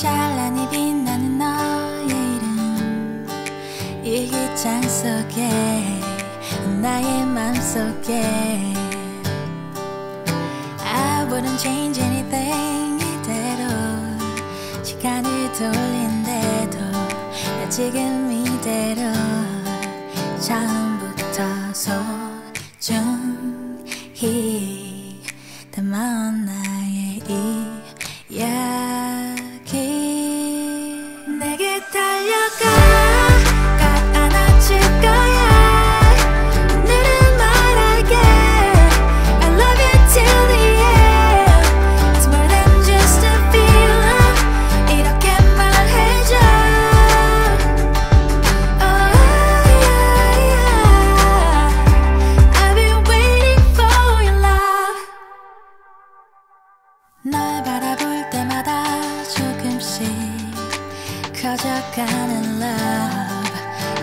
찬란히 빛나는 너의 이름 일기장 속에 나의 맘 속에. I wouldn't change anything 이대로 시간을 돌린대도 나 지금 이대로 처음부터 소중히 담아온 나의 이 널 바라볼 때마다 조금씩 커져가는 love.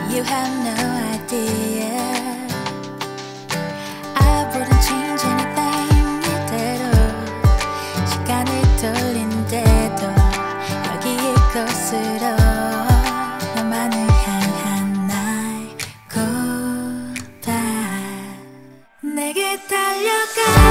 You have no idea. I wouldn't 시간을 돌린대도 여기 이곳으로 너만을 향한 나의 고백 내게 달려가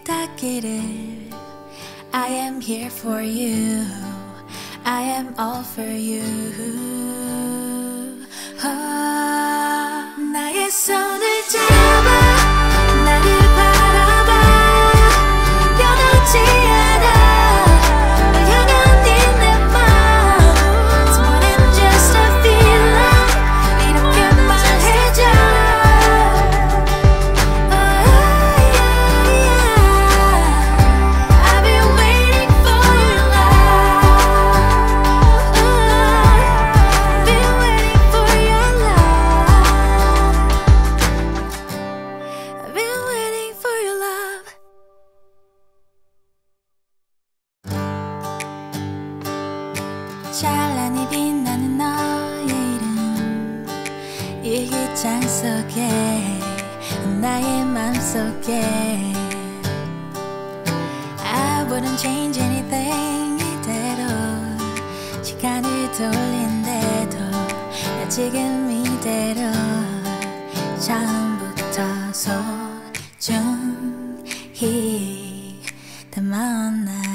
너에게 닿기를 I am here for you. I am all for you. Oh, 나의 손을 나란히 빛나는 너의 이름 일기장 속에 나의 맘 속에. I wouldn't change anything 이대로 시간을 돌린대도 나 지금 이대로 처음부터 소중히 담아온 나